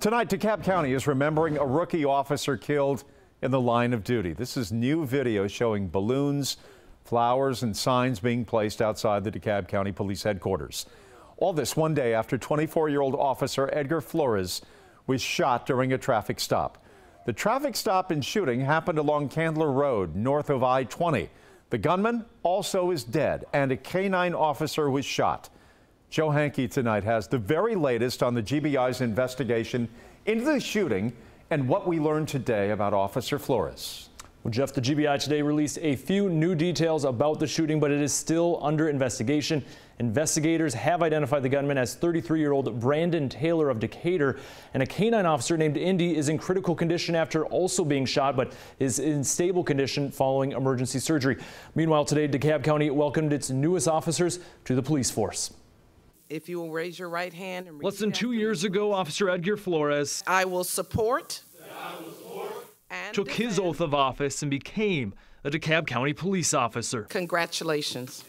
Tonight, DeKalb County is remembering a rookie officer killed in the line of duty. This is new video showing balloons, flowers, and signs being placed outside the DeKalb County Police Headquarters. All this one day after 24 year old officer Edgar Flores was shot during a traffic stop. The traffic stop and shooting happened along Candler Road, north of I 20. The gunman also is dead, and a canine officer was shot. Joe Henke tonight has the very latest on the GBI's investigation into the shooting and what we learned today about Officer Flores. Well, Jeff, the GBI today released a few new details about the shooting, but it is still under investigation. Investigators have identified the gunman as 33-year-old Brandon Taylor of Decatur, and a canine officer named Indy is in critical condition after also being shot, but is in stable condition following emergency surgery. Meanwhile, today, DeKalb County welcomed its newest officers to the police force. If you will raise your right hand and Less than two years ago, Officer Edgar Flores I will support, and took defend. his oath of office and became a DeKalb County police officer. Congratulations.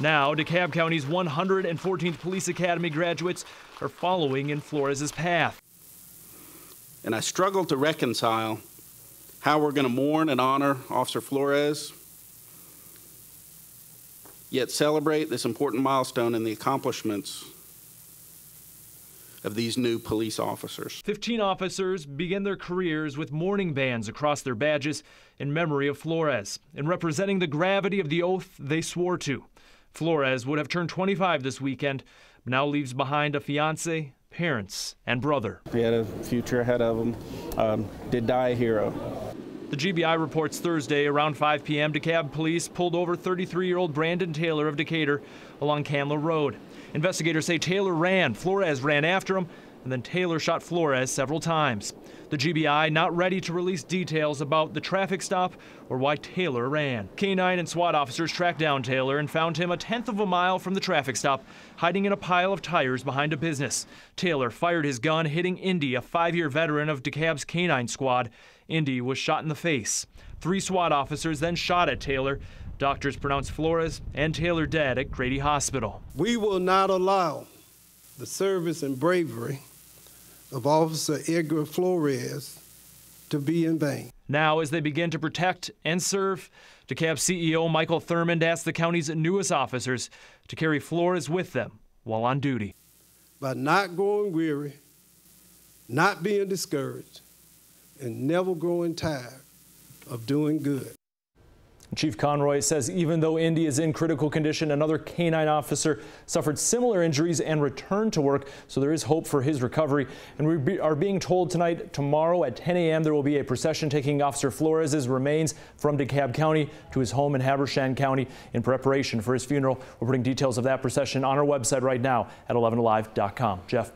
Now, DeKalb County's 114th Police Academy graduates are following in Flores's path. And I struggle to reconcile how we're going to mourn and honor Officer Flores yet celebrate this important milestone and the accomplishments of these new police officers. 15 officers begin their careers with mourning bands across their badges in memory of Flores and representing the gravity of the oath they swore to. Flores would have turned 25 this weekend, but now leaves behind a fiance, parents, and brother. He had a future ahead of him. Um, did die a hero. The GBI reports Thursday around 5 p.m. DeKalb police pulled over 33-year-old Brandon Taylor of Decatur along Candler Road. Investigators say Taylor ran, Flores ran after him, and then Taylor shot Flores several times. The GBI not ready to release details about the traffic stop or why Taylor ran. K9 and SWAT officers tracked down Taylor and found him a tenth of a mile from the traffic stop, hiding in a pile of tires behind a business. Taylor fired his gun, hitting Indy, a five-year veteran of DeKalb's K9 squad. Indy was shot in the face. Three SWAT officers then shot at Taylor. Doctors pronounced Flores and Taylor dead at Grady Hospital. We will not allow the service and bravery of Officer Edgar Flores to be in vain. Now, as they begin to protect and serve, DeKalb CEO Michael Thurmond asked the county's newest officers to carry Flores with them while on duty. By not growing weary, not being discouraged, and never growing tired of doing good. Chief Conroy says even though Indy is in critical condition, another canine officer suffered similar injuries and returned to work, so there is hope for his recovery. And we are being told tonight, tomorrow at 10 a.m., there will be a procession taking Officer Flores' remains from DeKalb County to his home in Habersham County in preparation for his funeral. We're putting details of that procession on our website right now at 11alive.com. Jeff.